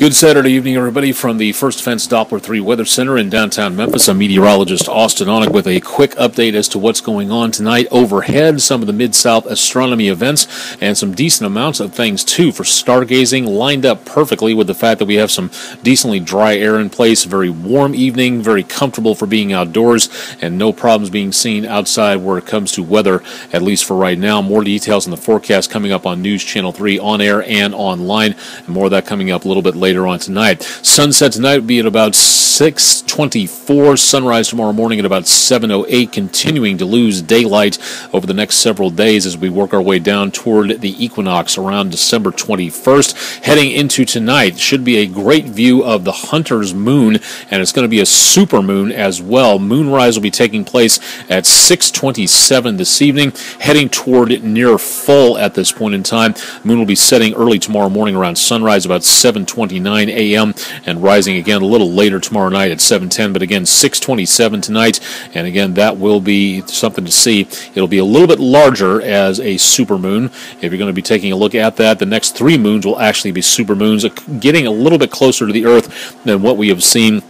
Good Saturday evening, everybody, from the First Defense Doppler 3 Weather Center in downtown Memphis. I'm meteorologist Austen Onek with a quick update as to what's going on tonight overhead, some of the Mid South astronomy events, and some decent amounts of things, too, for stargazing, lined up perfectly with the fact that we have some decently dry air in place. Very warm evening, very comfortable for being outdoors, and no problems being seen outside where it comes to weather, at least for right now. More details on the forecast coming up on News Channel 3 on air and online, and more of that coming up a little bit later later on tonight. Sunset tonight will be at about 6:24. Sunrise tomorrow morning at about 7:08. Continuing to lose daylight over the next several days as we work our way down toward the equinox around December 21st. Heading into tonight should be a great view of the Hunter's moon, and it's going to be a super moon as well. Moonrise will be taking place at 6:27 this evening, heading toward near full at this point in time. Moon will be setting early tomorrow morning around sunrise about 7:29 a.m. and rising again a little later tomorrow night at 7:10. But again, 6:27 tonight, and again that will be something to see. It'll be a little bit larger as a supermoon. If you're going to be taking a look at that, the next three moons will actually be supermoons, uh, getting a little bit closer to the Earth than what we have seen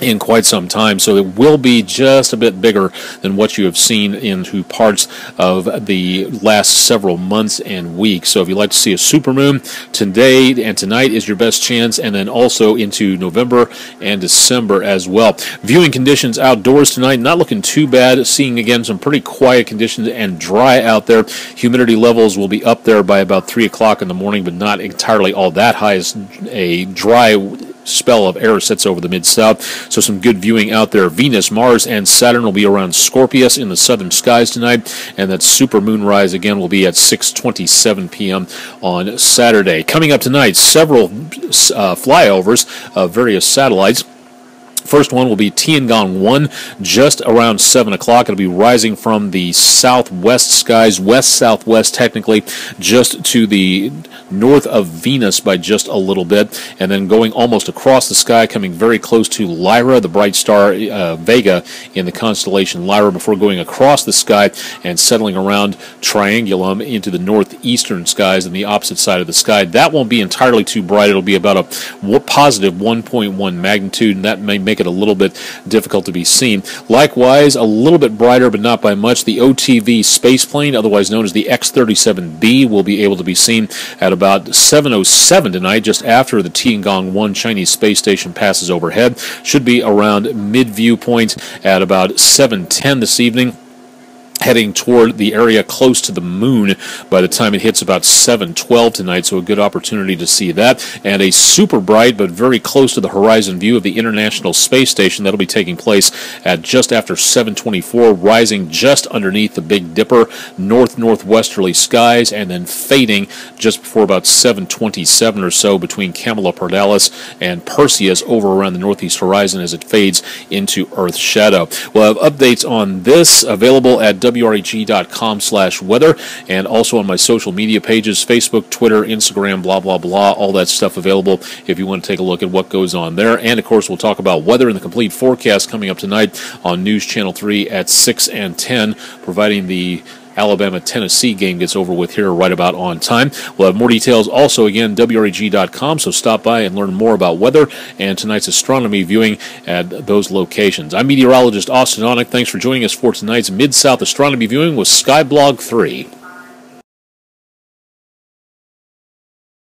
in quite some time. So it will be just a bit bigger than what you have seen into parts of the last several months and weeks. So if you'd like to see a supermoon, today and tonight is your best chance, and then also into November and December as well. Viewing conditions outdoors tonight, not looking too bad. Seeing again some pretty quiet conditions and dry out there. Humidity levels will be up there by about 3 o'clock in the morning, but not entirely all that high. It's a dry spell of air sets over the mid south. So some good viewing out there. Venus, Mars, and Saturn will be around Scorpius in the southern skies tonight, and that super moon rise again will be at 6:27 p.m. on Saturday. Coming up tonight, several uh, flyovers of various satellites. First one will be Tiangong 1 just around 7 o'clock. It'll be rising from the southwest skies, west southwest technically, just to the north of Venus by just a little bit, and then going almost across the sky, coming very close to Lyra, the bright star uh, Vega in the constellation Lyra, before going across the sky and settling around Triangulum into the northeastern skies and the opposite side of the sky. That won't be entirely too bright. It'll be about a positive 1.1 magnitude, and that may make make it a little bit difficult to be seen. Likewise, a little bit brighter, but not by much, the OTV space plane, otherwise known as the X-37B, will be able to be seen at about 7.07 tonight, just after the Tiangong-1 Chinese space station passes overhead. Should be around mid-view point at about 7.10 this evening heading toward the area close to the moon. By the time it hits about 7:12 tonight so a good opportunity to see that. And a super bright but very close to the horizon view of the International Space Station. That'll be taking place at just after 7:24 rising just underneath the Big Dipper. North northwesterly skies and then fading just before about 7:27 or so between Camelopardalis and Perseus over around the northeast horizon as it fades into Earth's shadow. We'll have updates on this available at wreg.com slash weather, and also on my social media pages, Facebook, Twitter, Instagram, blah, blah, blah, all that stuff available if you want to take a look at what goes on there. And, of course, we'll talk about weather and the complete forecast coming up tonight on News Channel 3 at 6 and 10, providing the Alabama Tennessee game gets over with here right about on time. We'll have more details also again WREG.com, so stop by and learn more about weather and tonight's astronomy viewing at those locations. I'm meteorologist Austen Onek. Thanks for joining us for tonight's Mid South Astronomy viewing with Skyblog 3.